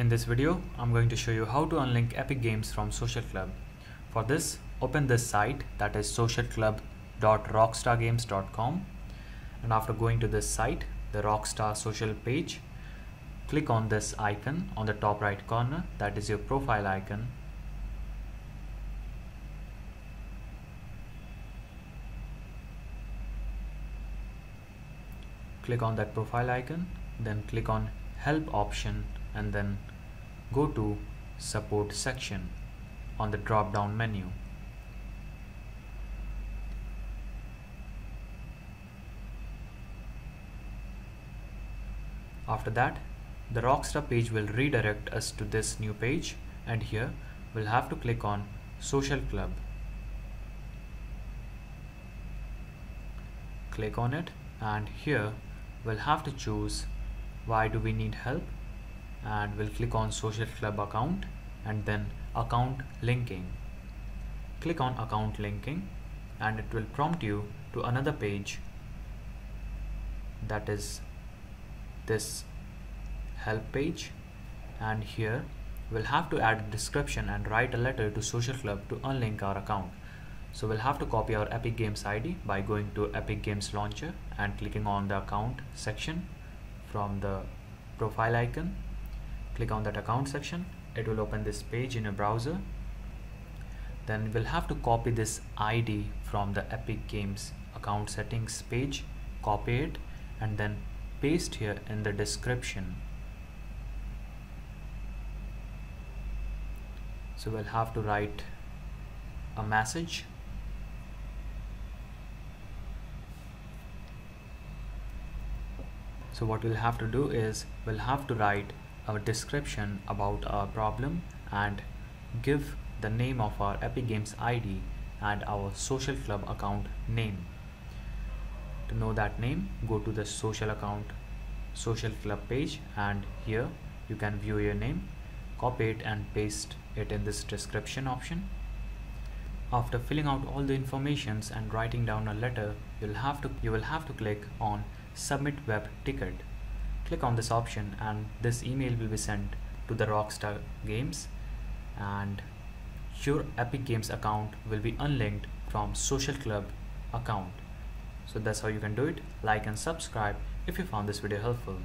In this video, I'm going to show you how to unlink Epic Games from Social Club. For this, open this site that is socialclub.rockstargames.com and after going to this site, the Rockstar social page, click on this icon on the top right corner that is your profile icon click on that profile icon then click on help option and then go to support section on the drop down menu. After that the Rockstar page will redirect us to this new page and here we'll have to click on social club. Click on it and here we'll have to choose why do we need help and we'll click on social club account and then account linking. Click on account linking and it will prompt you to another page. That is this help page. And here we'll have to add a description and write a letter to social club to unlink our account. So we'll have to copy our Epic Games ID by going to Epic Games Launcher and clicking on the account section from the profile icon. Click on that account section. It will open this page in a browser. Then we'll have to copy this ID from the Epic Games account settings page, copy it and then paste here in the description. So we'll have to write a message so what we'll have to do is we'll have to write a description about our problem and give the name of our Epic Games ID and our social club account name. To know that name go to the social account social club page and here you can view your name copy it and paste it in this description option. After filling out all the informations and writing down a letter you'll have to you will have to click on submit web ticket click on this option and this email will be sent to the Rockstar Games. And your Epic Games account will be unlinked from social club account. So that's how you can do it. Like and subscribe if you found this video helpful